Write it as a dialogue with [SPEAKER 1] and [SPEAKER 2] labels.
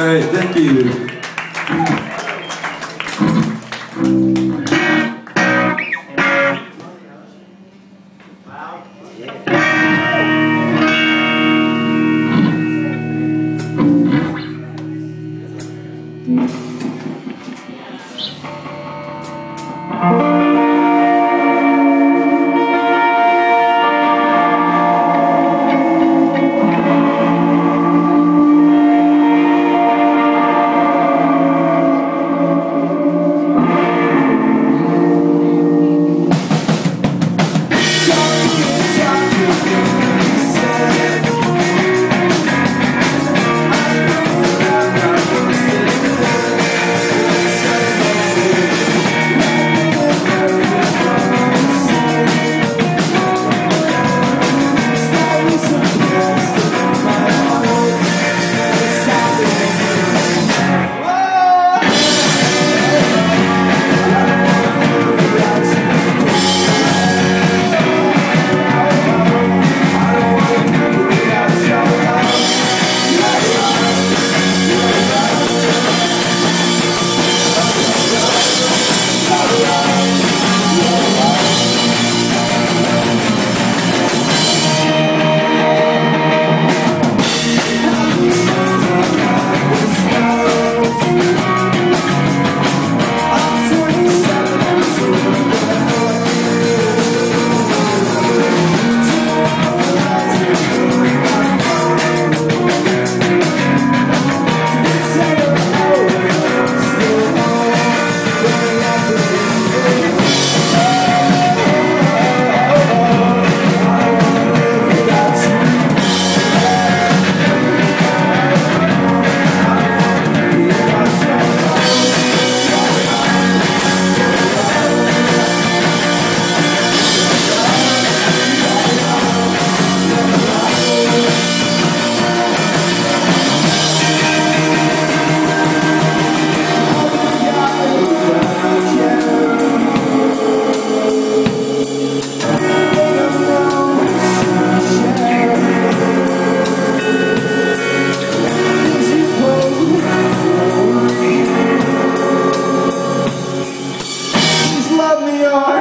[SPEAKER 1] All right. thank you. love me or